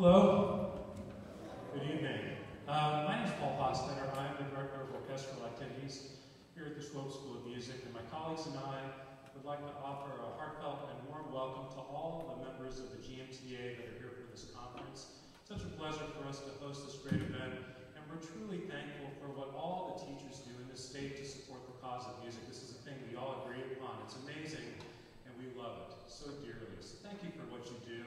Hello. Good evening. Uh, my name is Paul Hostetter. I'm the Director of Orchestral Activities here at the Schwob School of Music, and my colleagues and I would like to offer a heartfelt and warm welcome to all the members of the GMTA that are here for this conference. It's Such a pleasure for us to host this great event, and we're truly thankful for what all the teachers do in this state to support the cause of music. This is a thing we all agree upon. It's amazing, and we love it so dearly. So thank you for what you do.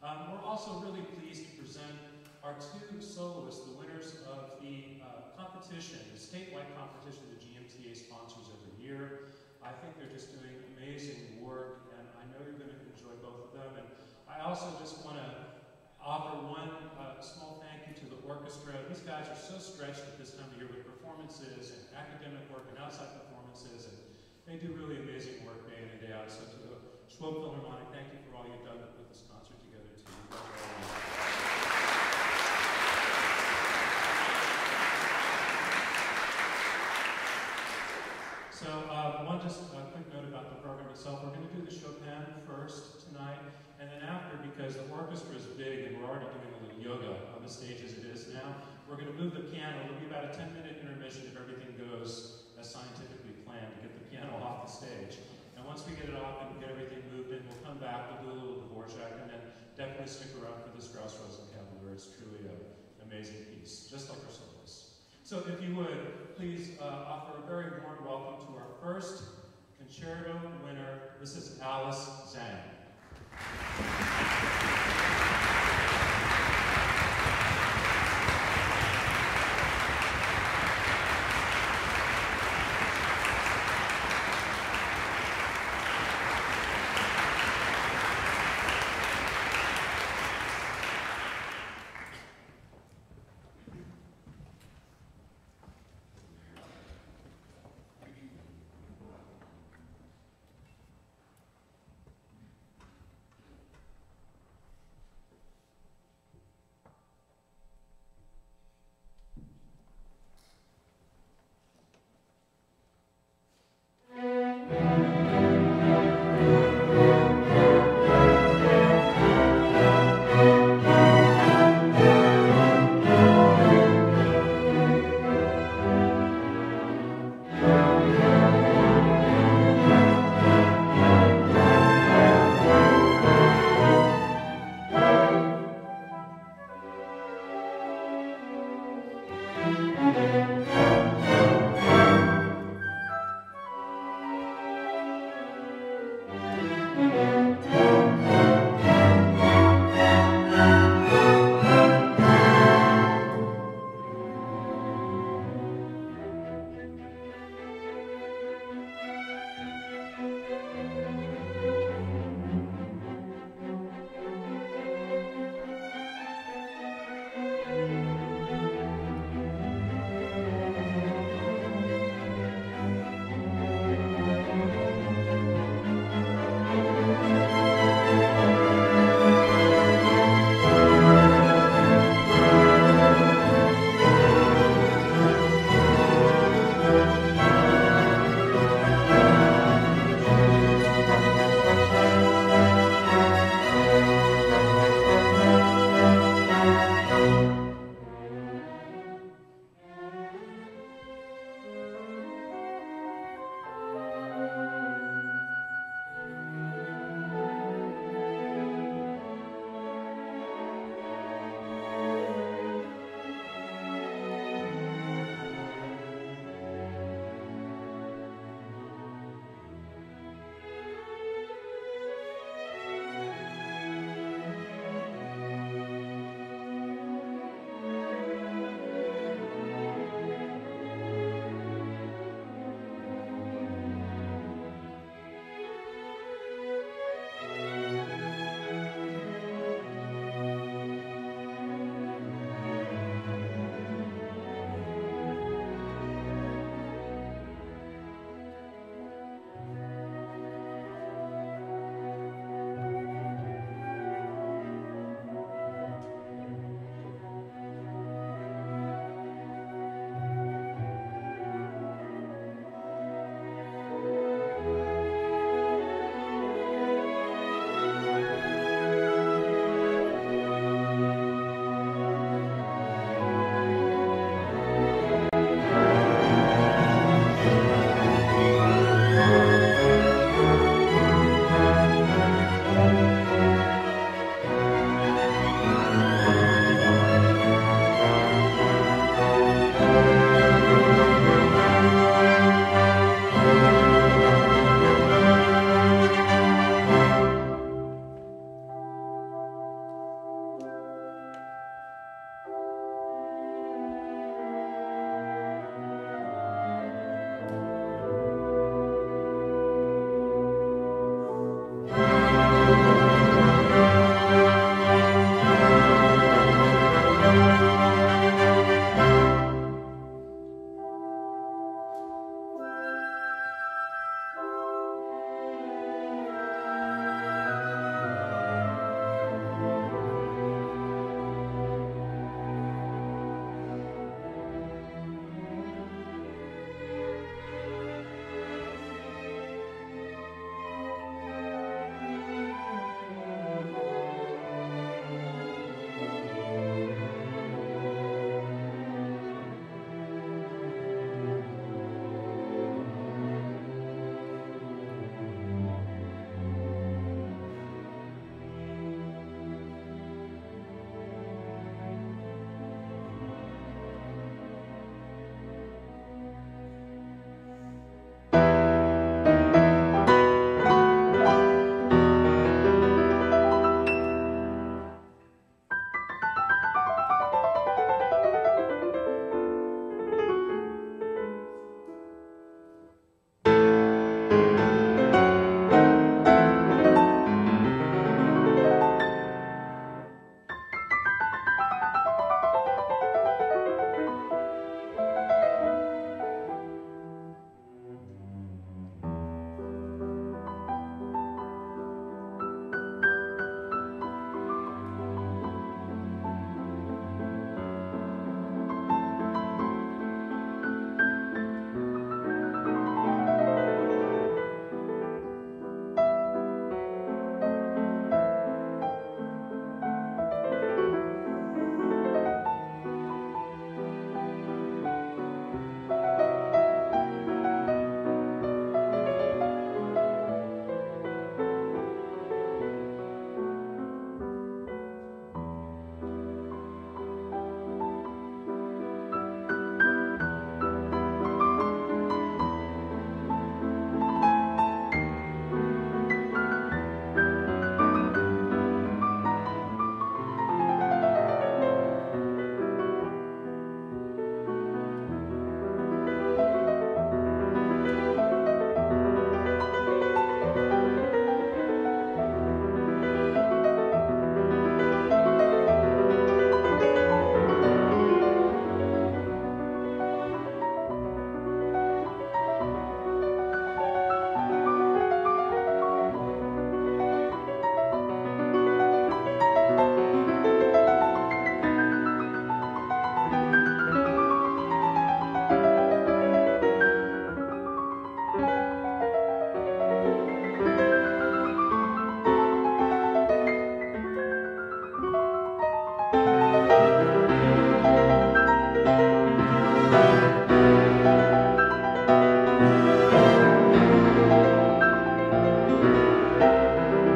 Um, we're also really pleased to present our two soloists, the winners of the uh, competition, the statewide competition the GMTA sponsors every year. I think they're just doing amazing work, and I know you're going to enjoy both of them. And I also just want to offer one uh, small thank you to the orchestra. These guys are so stretched at this time of year with performances and academic work and outside performances, and they do really amazing work day in and day out. So to the Schwob Philharmonic, thank you for all you've done So uh, one just a quick note about the program itself. We're going to do the Chopin first tonight, and then after, because the orchestra is big and we're already doing a little yoga on the stage as it is now, we're going to move the piano. It'll be about a 10-minute intermission if everything goes as scientifically planned to get the piano off the stage. And once we get it off and get everything moved in, we'll come back, we'll do a little Dvorak, and then definitely stick around for this the Strauss Rosenkavalier. It's truly an amazing piece, just like our soloists. So if you would, please uh, offer a very warm welcome to our first concerto winner. This is Alice Zhang. Música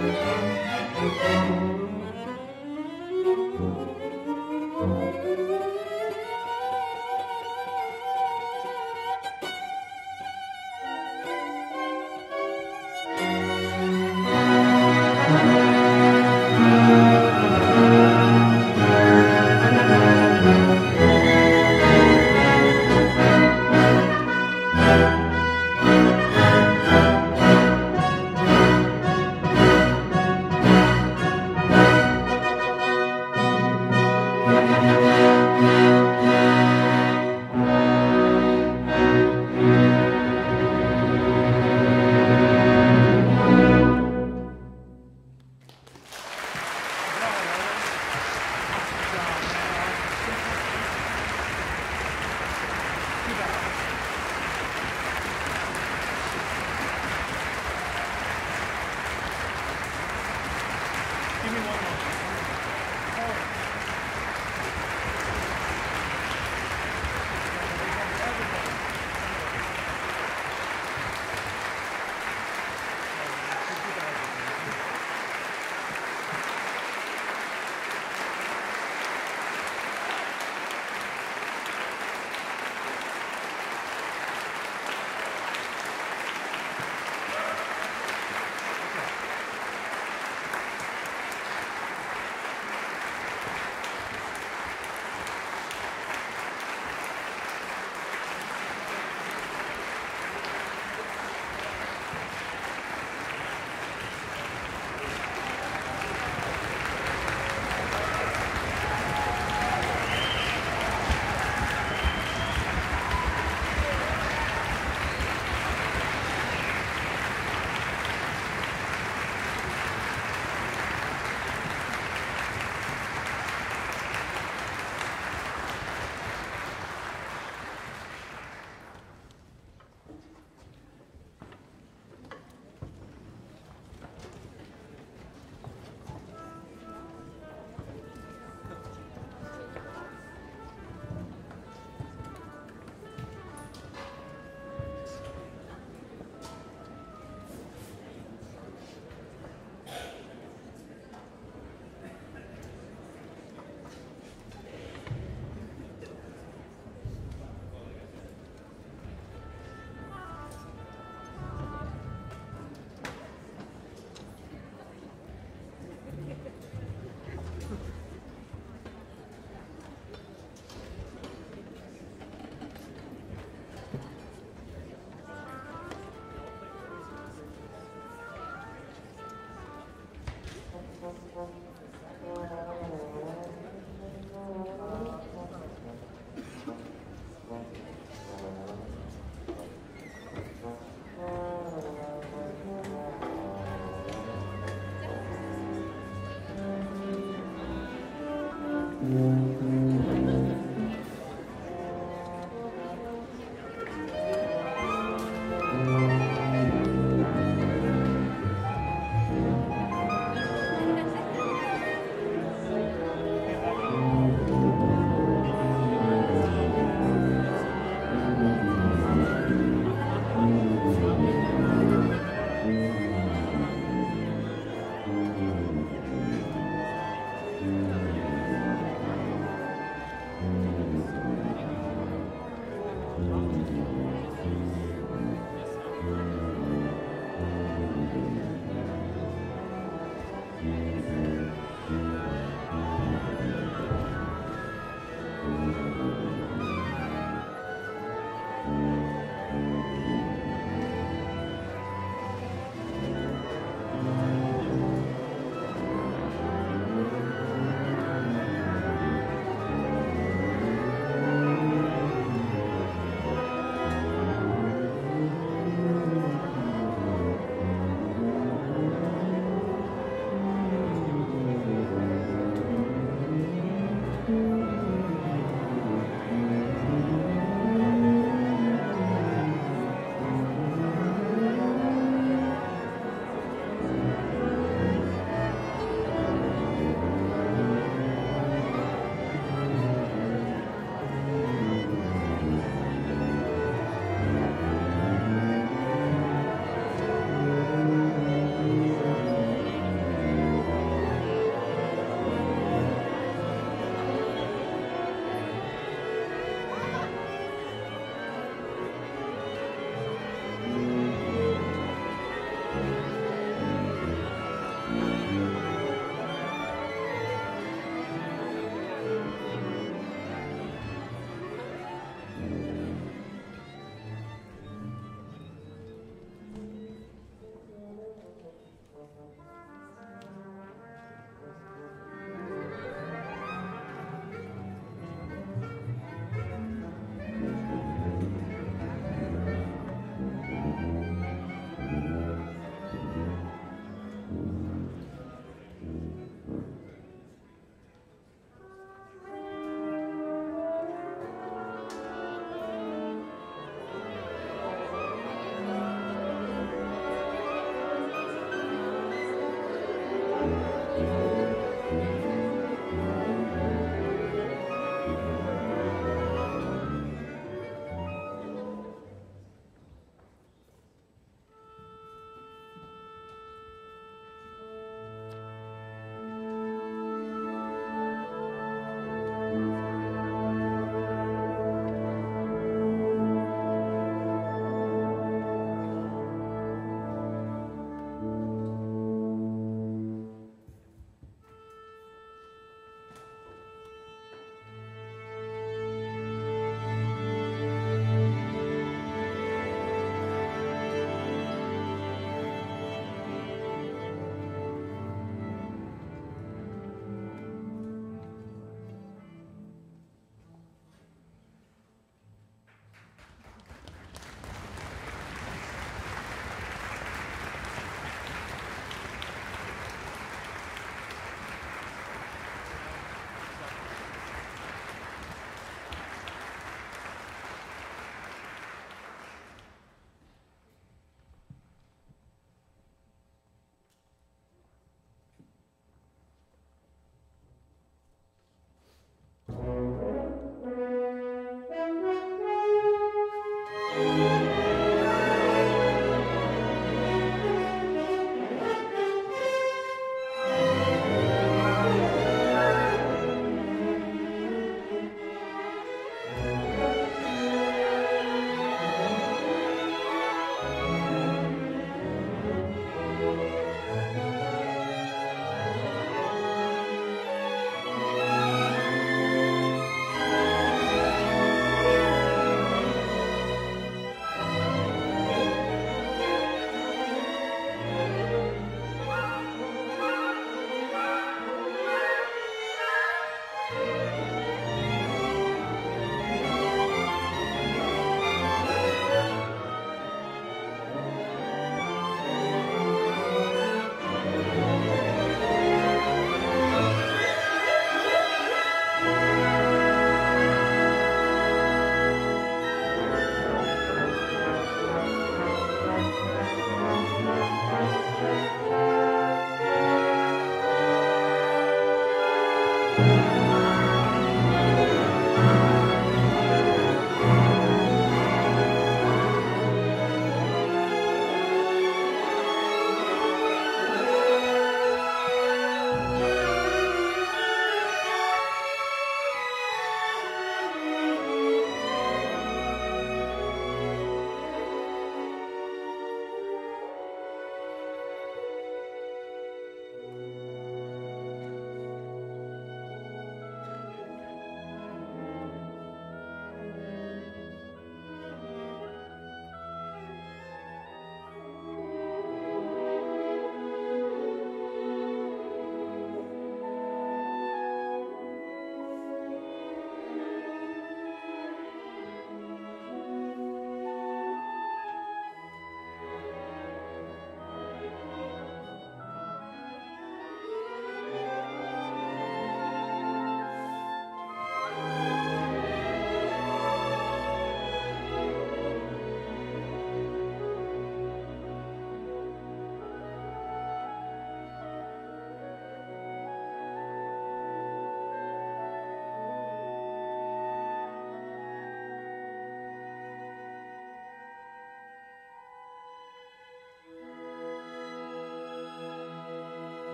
Thank you.